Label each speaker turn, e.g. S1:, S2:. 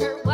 S1: Walker.